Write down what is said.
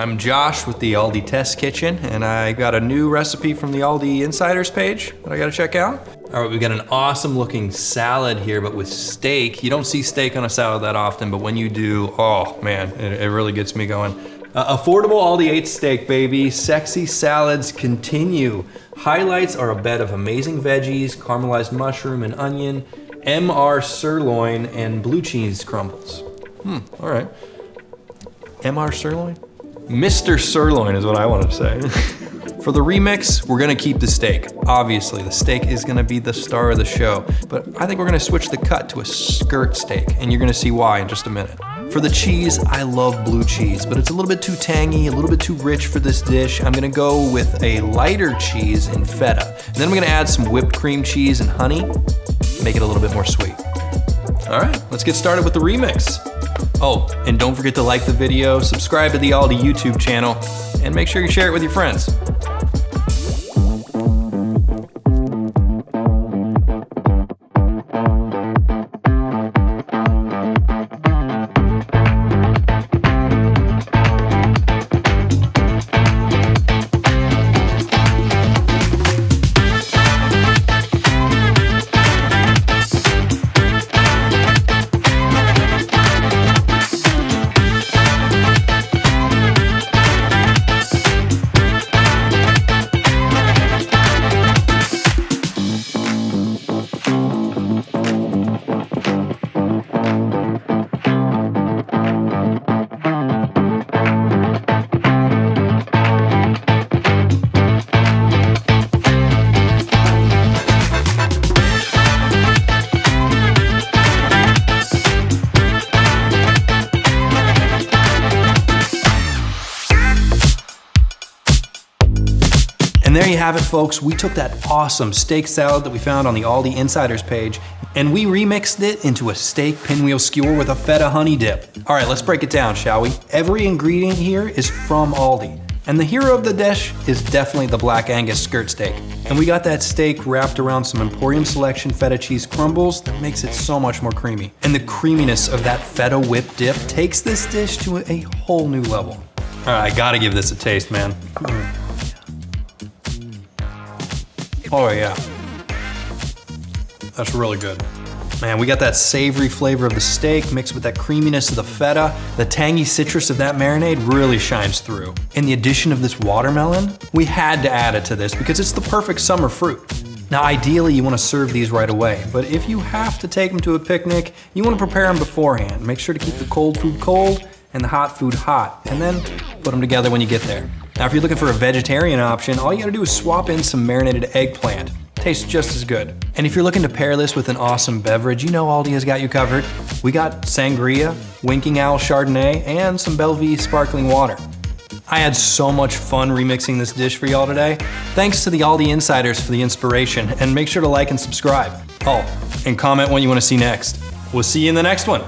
I'm Josh with the Aldi Test Kitchen, and I got a new recipe from the Aldi Insiders page that I gotta check out. All right, we've got an awesome looking salad here, but with steak. You don't see steak on a salad that often, but when you do, oh man, it, it really gets me going. Uh, affordable Aldi 8 steak, baby. Sexy salads continue. Highlights are a bed of amazing veggies, caramelized mushroom and onion, MR sirloin, and blue cheese crumbles. Hmm, all right. MR sirloin? Mr. Sirloin is what I want to say. For the remix, we're gonna keep the steak. Obviously, the steak is gonna be the star of the show, but I think we're gonna switch the cut to a skirt steak, and you're gonna see why in just a minute. For the cheese, I love blue cheese, but it's a little bit too tangy, a little bit too rich for this dish. I'm gonna go with a lighter cheese in feta. And then I'm gonna add some whipped cream cheese and honey, make it a little bit more sweet. All right, let's get started with the remix. Oh, and don't forget to like the video, subscribe to the Aldi YouTube channel, and make sure you share it with your friends. And there you have it, folks. We took that awesome steak salad that we found on the Aldi Insiders page and we remixed it into a steak pinwheel skewer with a feta honey dip. All right, let's break it down, shall we? Every ingredient here is from Aldi. And the hero of the dish is definitely the Black Angus skirt steak. And we got that steak wrapped around some Emporium Selection feta cheese crumbles that makes it so much more creamy. And the creaminess of that feta whip dip takes this dish to a whole new level. All right, I gotta give this a taste, man. Oh yeah. That's really good. Man, we got that savory flavor of the steak mixed with that creaminess of the feta. The tangy citrus of that marinade really shines through. And the addition of this watermelon, we had to add it to this because it's the perfect summer fruit. Now, ideally, you want to serve these right away, but if you have to take them to a picnic, you want to prepare them beforehand. Make sure to keep the cold food cold and the hot food hot, and then put them together when you get there. Now, if you're looking for a vegetarian option, all you gotta do is swap in some marinated eggplant. Tastes just as good. And if you're looking to pair this with an awesome beverage, you know Aldi has got you covered. We got sangria, Winking Owl Chardonnay, and some Belvie sparkling water. I had so much fun remixing this dish for y'all today. Thanks to the Aldi Insiders for the inspiration, and make sure to like and subscribe. Oh, and comment what you want to see next. We'll see you in the next one.